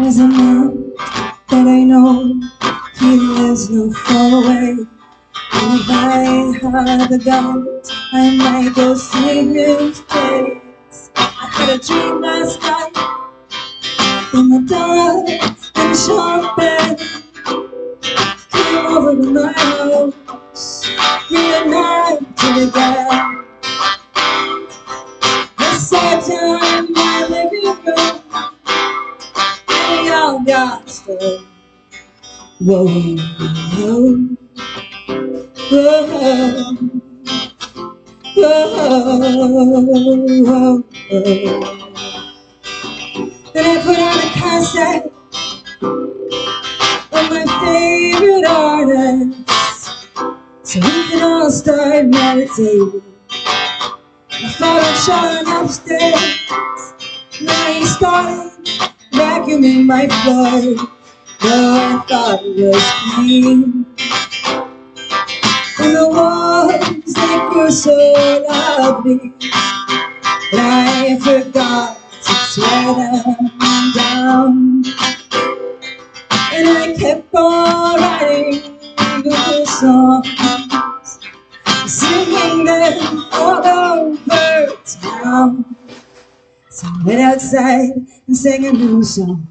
There's a man that I know, he lives not far away. And if I had the guns, I might go see him today. I had a dream last night in the dark and sharp bed. Came over to my house, reunited again. I sat stuck. Whoa, whoa, whoa, whoa, whoa. Then I put on a cassette of my favorite artists, so we can all start meditating. I thought of Sean upstairs, now he started vacuuming my floor. The thought was clean, and the walls they grew so lovely, I forgot to tear them down. And I kept on writing new songs, singing them all over town. So I went outside and sang a new song.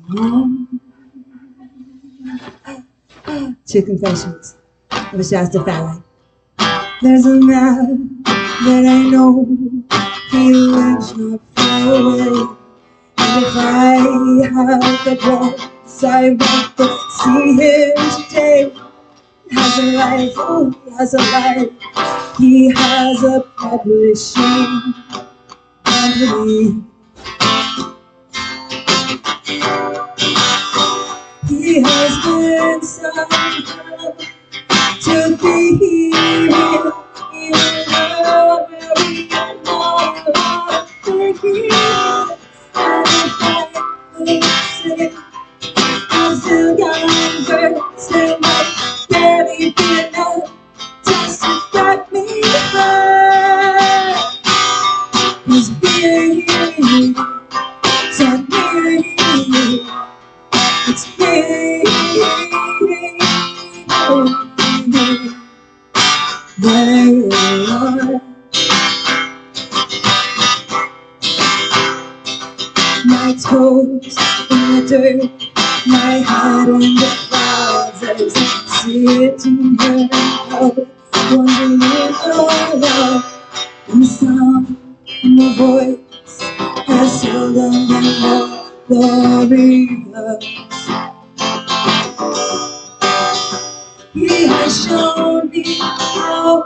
Two confessions of a Shasta Valley. There's a man that I know, he lives not far away. And if I had the chance, I might go see him today. He has a life, oh, he has a life. He has a publishing company. He has been so somehow to be here, not allowed to be. Could say, I'm still younger, still might barely be in my voice has seldom been more glorious. He has shown me how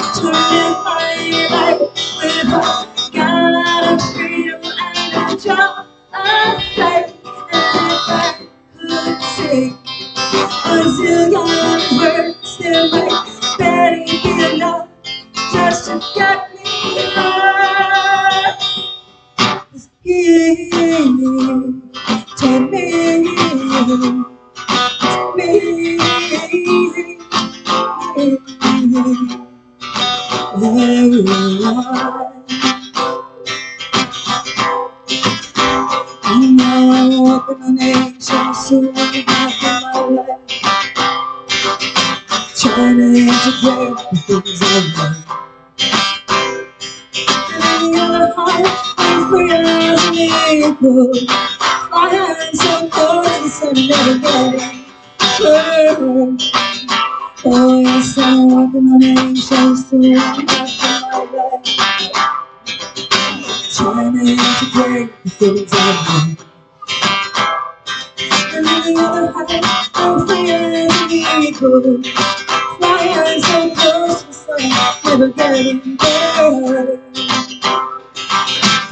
to live my life with a God of freedom and a job of faith. And if I could sing a zillion words, still might barely be enough just to get me high. Cause he told On in my way. Trying to break the things I know. And then the other half, I'm eagle. My hands so close, the sun never getting burn.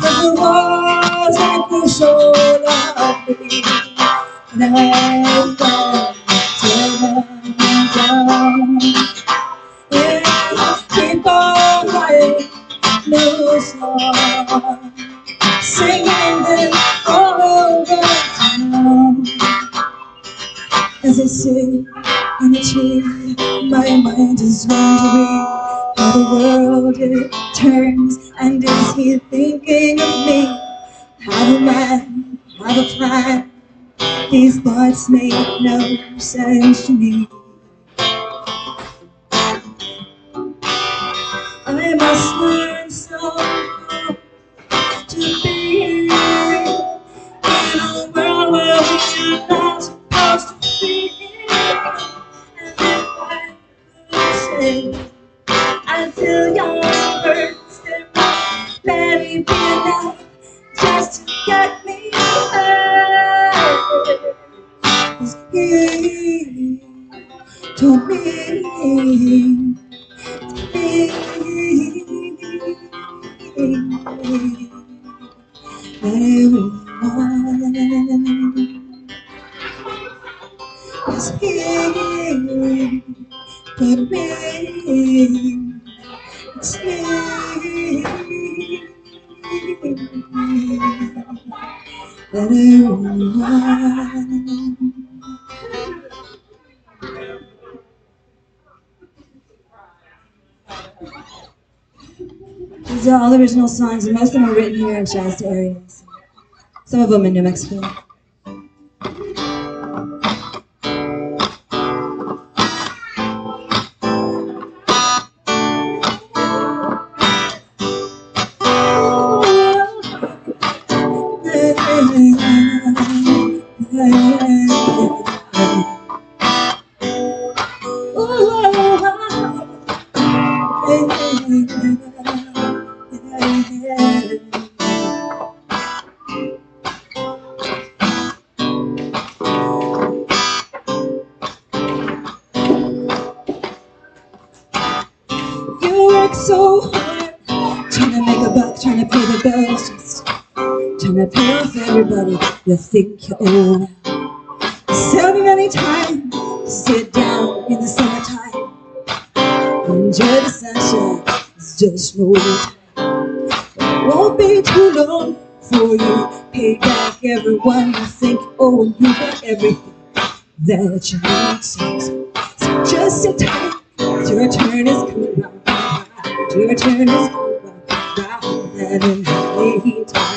But the walls I push so lovely, and I've got singing them all. As I sit in a chair, my mind is wondering how the world it turns, and is he thinking of me? Have a man, have a plan, These thoughts make no sense to me. I must These are all original songs, and most of them are written here in Shasta areas. Some of them in New Mexico. You think you owe. So many times sit down in the summertime, enjoy the sunshine. It's just no time. It won't be too long for you pay back everyone you think and you got everything that you need. So, just sit tight. Your turn is coming round. Your turn is coming round. And in many times,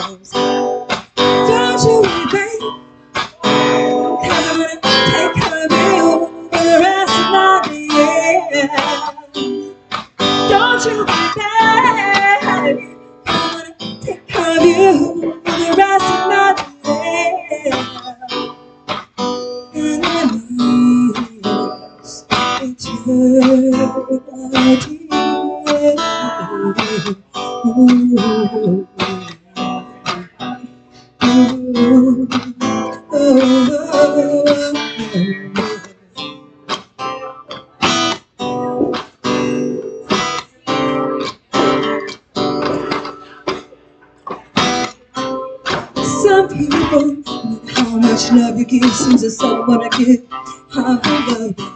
how much love you give seems to someone to give. How the love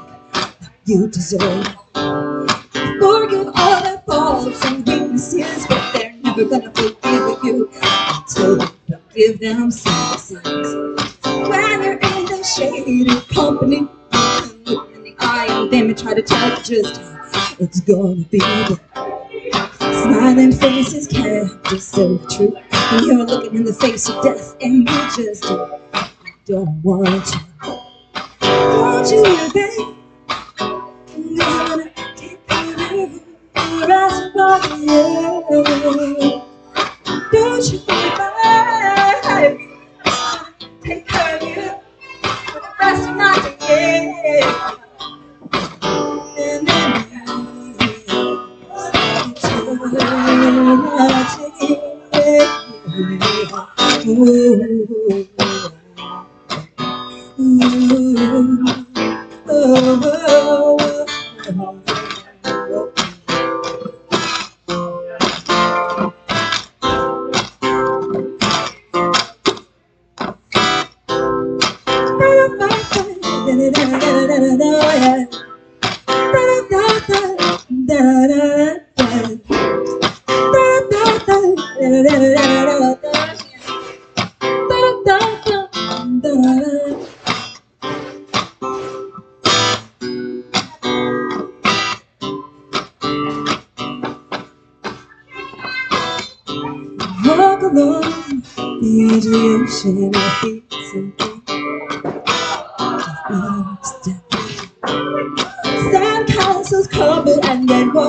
you deserve. Forgive all the faults and weaknesses, but they're never gonna forgive you until you give them some sense. When you're in the shady company, look in the eye of them and try to tell just how it's gonna be. Smiling faces can't be so true. When you're looking in the face of death and you just don't, want to. Don't you, babe? I'm gonna take you for the rest of my year.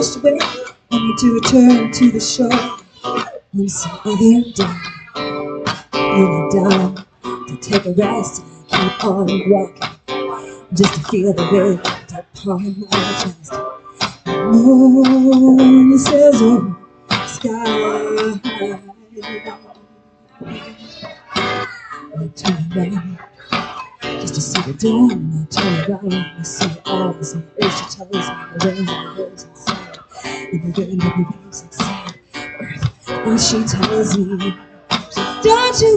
Washed away, only to return to the shore on some other day. Kneeling down to take a rest, and keep on walking just to feel the wind upon my chest. The moon says, "Oh, sky." I turn around just to see the dawn, I turn around and see and the earth she tells me the rain lives inside, and the rain that lives inside. Earth, and she tells me, don't you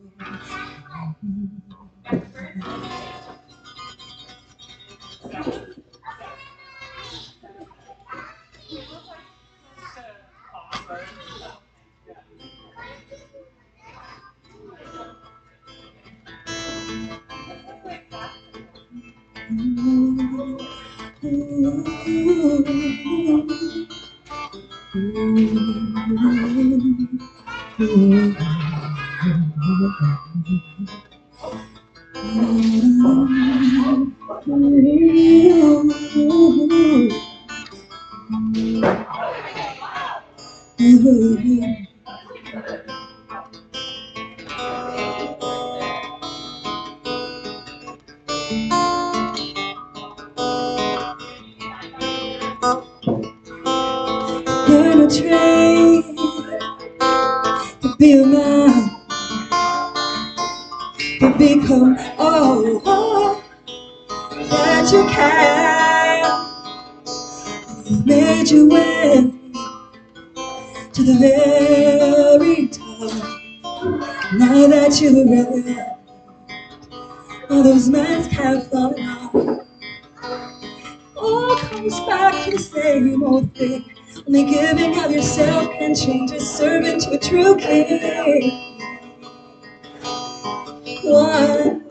Burn to be a man, to become all, all that you can. Made you way to the very top. Now that you're ready, yourself can change a servant to a true king. One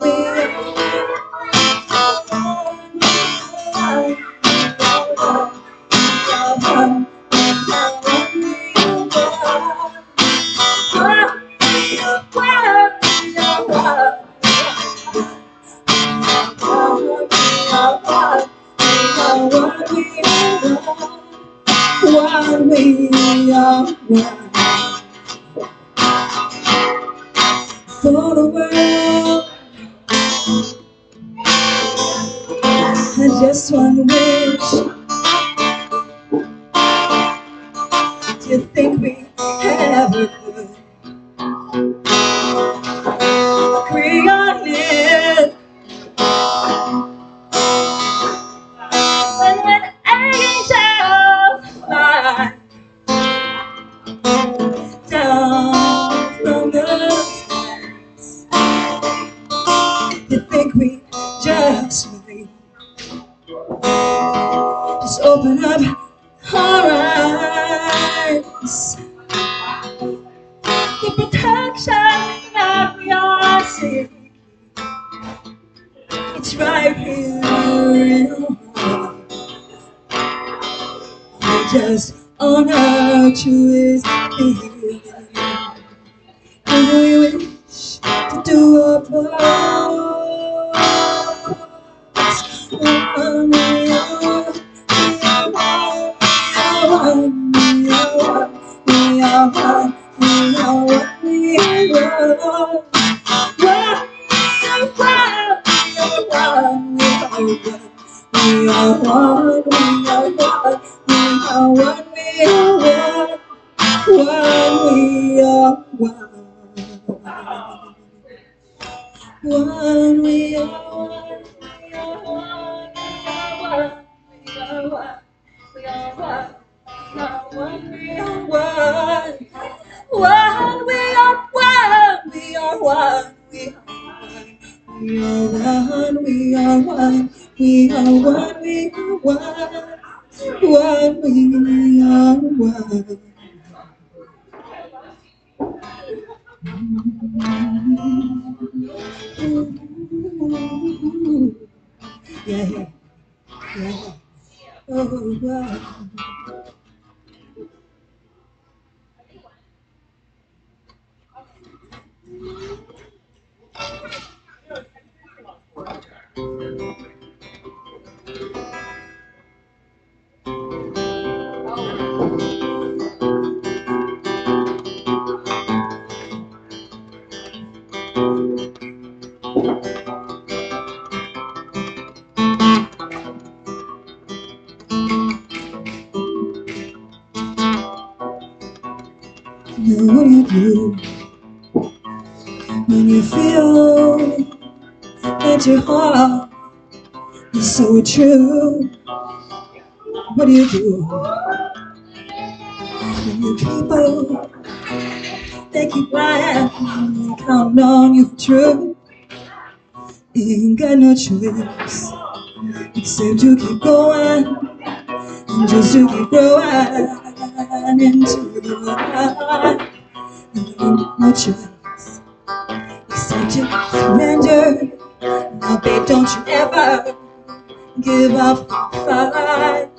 and just one open up our eyes. The protection that we are seeking, it's right here in our. Just on our truest feeling. And we wish to do our part. We are we are one, we are one, we are one, one, we are one. Yeah, yeah, yeah. Oh, wow. Now what do true? What do you do when the people they keep lying and counting on you for truth? Ain't got no choice except to keep going and just to keep growing into the light. No choice except to surrender. Now, babe, don't you ever give up the fight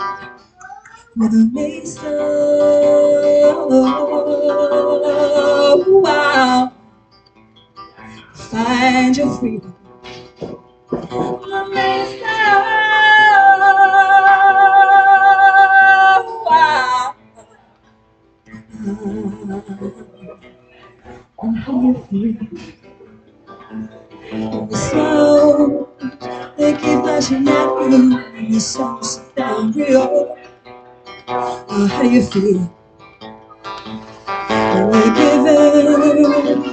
with a mason. Wow, find your freedom. With Feel? You're giving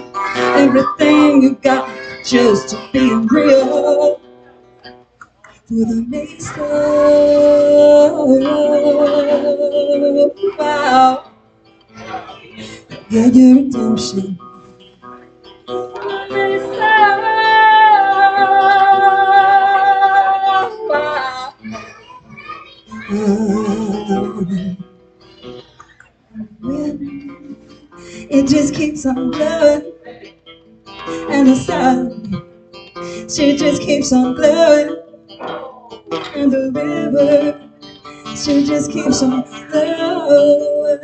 everything you got just to be real. For the mason, wow, Get your redemption. Just keeps on blowing, and the sun, she just keeps on glowing, and the river, she just keeps on flowing.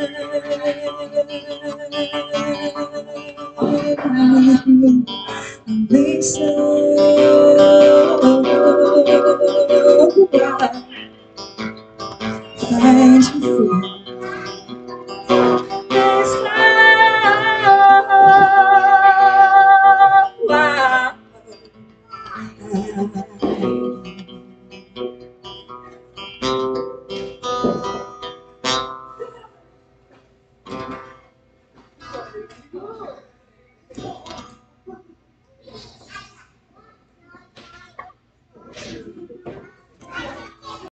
Lisa,